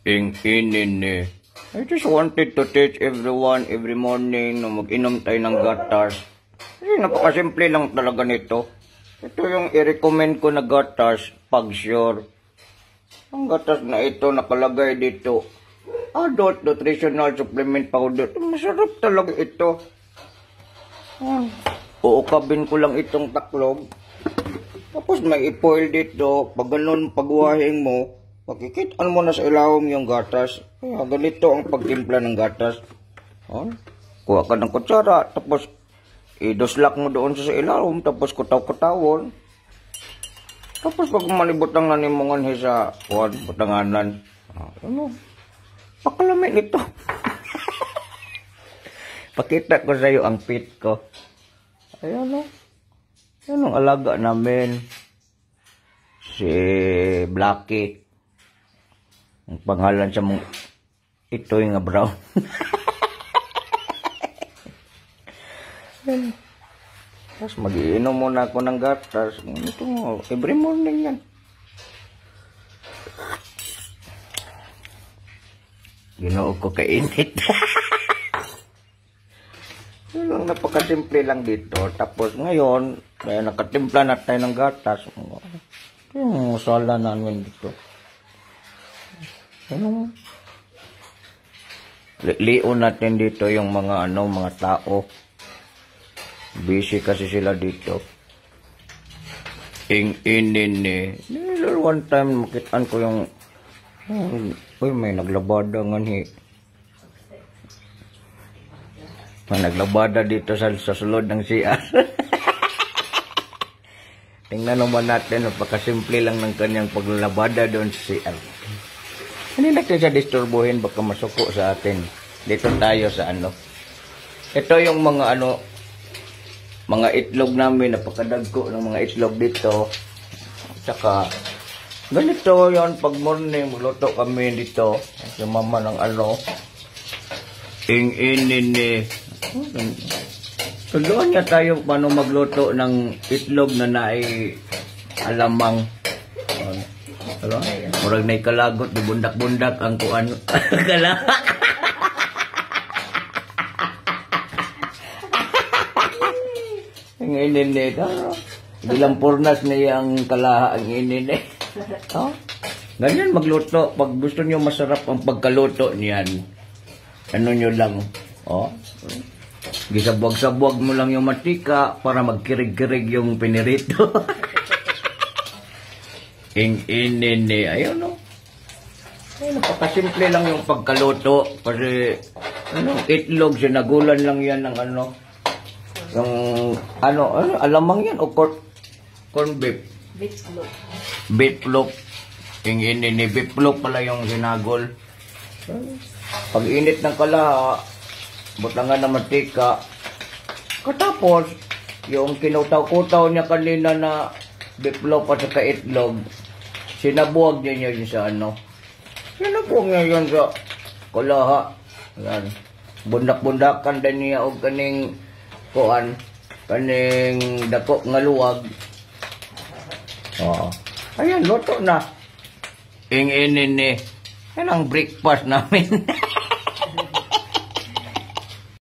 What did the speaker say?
Ing. I just wanted to teach everyone every morning na mag-inom tayo ng gatas. Kasi napakasimple lang talaga nito. Ito yung i-recommend ko na gatas pag sure. Ang gatas na ito nakalagay dito. Adult Nutritional Supplement Powder. Masarap talaga ito. Ah, Uukabin ko lang itong taklog. Tapos may ipoil dito. Pag ganun pagwahing mo, Pakikitaan mo na sa ilawom yung gatas. Kaya ganito ang pagtimpla ng gatas. Oh, kuha ka ng kutsara, tapos idoslak mo doon sa ilawom, tapos kutaw-kutawon. Tapos pag malibot ang nanimongan sa kuhan, butanganan. Ah, ano? Pakalamin ito. Pakita ko sa iyo ang pit ko. Ayan o. Yan ang alaga namin. Si Blackie. Ang pangalan sa mong ito yung brown. Tapos mag-iinom muna ako ng gatas. Ito every morning yan. Ginoo ko kainit. Yun lang, napakasimple lang dito. Tapos ngayon, kaya nakatimpla na tayo ng gatas. Yung sala namin dito. Ano? Li- Lion natin dito yung mga ano, mga tao. Busy kasi sila dito. Ing inin. Nilal one time makitaan ko yung oh, Uy, may naglabada nga ni. May naglabada dito sa, sa sulod ng CR. Tingnan naman natin, napakasimple lang ng kanyang paglalabada doon sa CR. Hindi natin siya disturbuhin, baka masuko sa atin. Dito tayo sa ano. Ito yung mga ano, mga itlog namin, napakadagko ng mga itlog dito. Tsaka, ganito yon pag morning, magluto kami dito. Si mama ng ano, ing inin ni. Tuloan niya tayo paano magluto ng itlog na nai alamang. Ano? Murag na kalagot, di bundak-bundak ang kuan. Kala. ang inin ni. Bilang purnas niya ang kalaha ang inin ni. Oh? Ganyan magluto. Pag gusto niyo masarap ang pagkaluto niyan, ano nyo lang, oh, gisabwag-sabwag mo lang yung matika para magkirig-kirig yung pinirito. Ing inin ni, ayun no. Ay, napakasimple lang yung pagkaluto kasi ano, itlog, sinagulan lang yan ng ano, yung ano, ano alamang yan o corn, corn beef. Beef loaf. Ing inin ni beef loaf pala yung sinagol. Pag init ng kalaha, butangan ng mantika. Katapos, yung kinutaw-kutaw niya kanina na loaf at saka itlog, sinabuag niya yun sa ano. Sinabuag niya yun sa kalaha. Yan. Bundak-bundakan din niya og kaning kuan kaning dako nga luwag. Oo. Ayan, luto na. Ing inin ni. Yan ang breakfast namin.